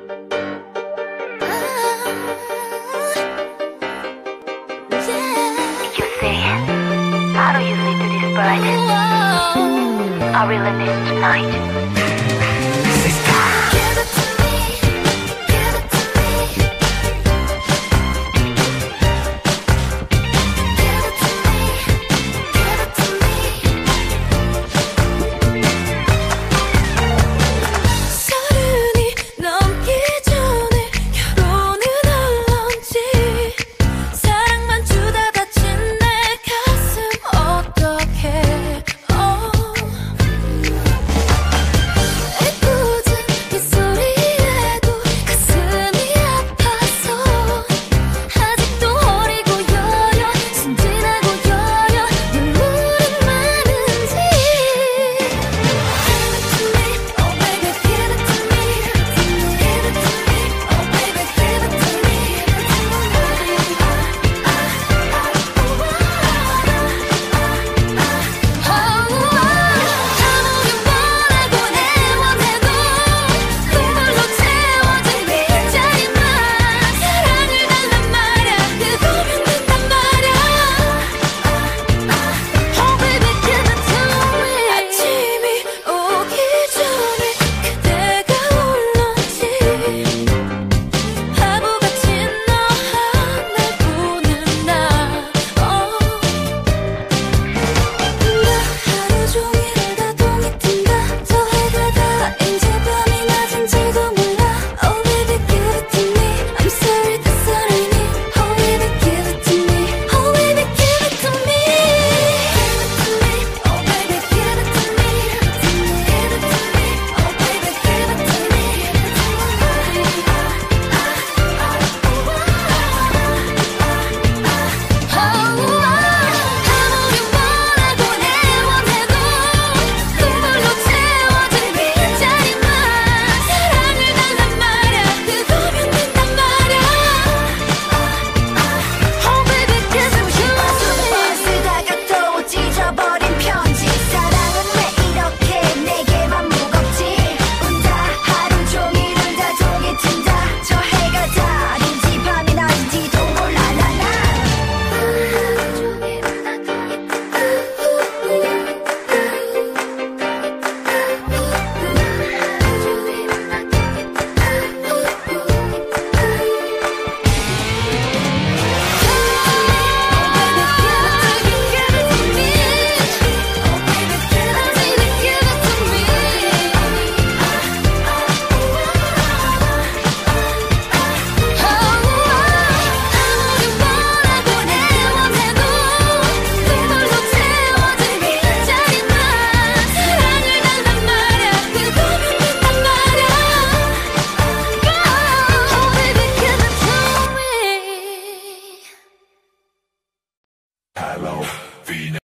You see, how do you sleep to this bird? I will end it tonight.